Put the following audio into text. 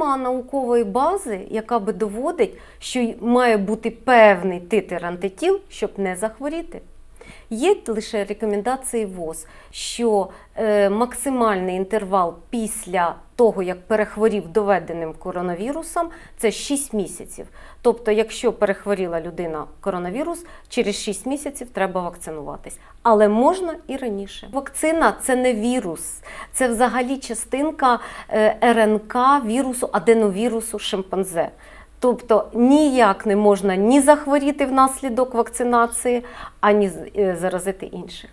нема наукової бази, яка би доводить, що має бути певний титр антитіл, щоб не захворіти. Є лише рекомендації ВОЗ, що е, максимальний інтервал після того, як перехворів доведеним коронавірусом, це 6 місяців. Тобто, якщо перехворіла людина коронавірус, через 6 місяців треба вакцинуватись. Але можна і раніше. Вакцина це не вірус, це взагалі частинка е, РНК вірусу, аденовірусу шимпанзе. Тобто ніяк не можна ні захворіти внаслідок вакцинації, ані е, заразити інших.